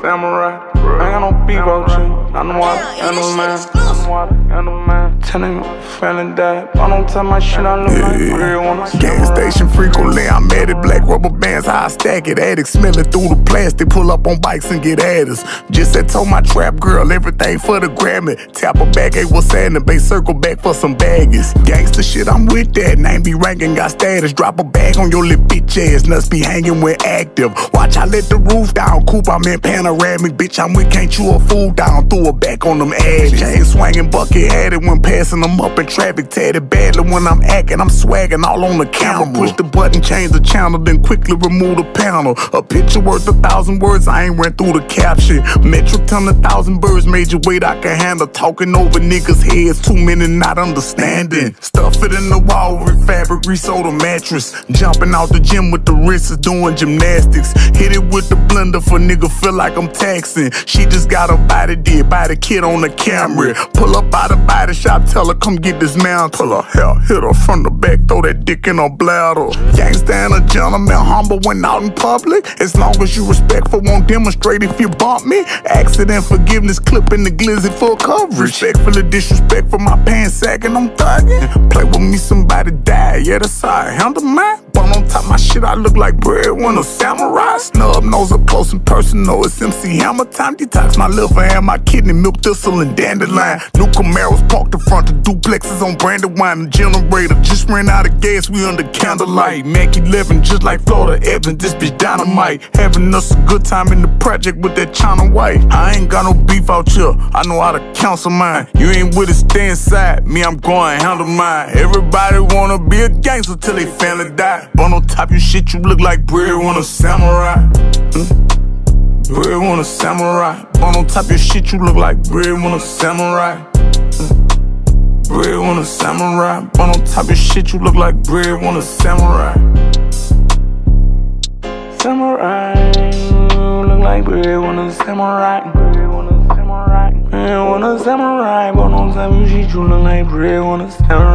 samurai. I ain't got no beef out you. I know water, know man. I know water, I know man. Telling me, feeling that. I don't tell my shit, I look like real one. Gas station frequently, I'm at it. Black rubber bands, how I stack it. Addict smelling through the plastic. Pull up on bikes and get at us. Just that told my trap girl everything for the Grammy. Tap her back, ain't what's happening. Bay circle back for some baggies. Gangsta shit, I'm with that. Name be ranking, got status. Drop a bag on your lip, bitch ass. Nuts be hanging when active. Watch, I let the roof down. Coop, I'm in panoramic. Bitch, I'm with, can't chew a fool down. Threw her back on them edges. Chain swinging, bucket had it when passing them up in traffic. Tatted badly when I'm acting. I'm swagging all on the camera. Push the button, change the channel, then quickly remove the panel. A picture worth a thousand words, I ain't ran through the caption. Metric ton a thousand birds, major weight I can handle. Talking over niggas' heads, too many not understanding. Stuff it in the wall with fabric, resold a mattress. Jumping out the gym with the wrists, doing gymnastics. Hit it with the blender for nigga feel like I'm taxing. She just got a body did by the kid on the camera. Pull up out the body shop, tell her come get this man. Pull her hair, hit her from the back, throw that dick in her bladder. Gangsta and a gentleman, humble when out in public. As long as you respectful, won't demonstrate if you bump me. Accident forgiveness, clipping the glizzy full coverage. Respectfully disrespect for my pants sagging, I'm thugging. Play with me, somebody die. Yeah, that's how I handle mine. Top my shit, I look like breadwinner samurai. Snub nose up close and personal. It's MC Hammer time. Detox my liver and my kidney, milk thistle and dandelion. New Camaros parked in front of duplexes on branded wine. The generator just ran out of gas. We under candlelight. Mac 11, just like Florida Evans. This bitch dynamite. Having us a good time in the project with that China white. I ain't got no beef out here. I know how to counsel mine. You ain't with it, stay inside. Me, I'm going handle mine. Everybody wanna be a gangster till they family die. But on top your shit, you look like bread on a samurai. Mm. Bread on a samurai. But on top your shit, you look like bread on a samurai. Bread on a samurai. But on top of shit, you look like bread on a samurai. Samurai, look like bread on a samurai. Bread on a samurai. But on top your shit, you look like bread on a samurai.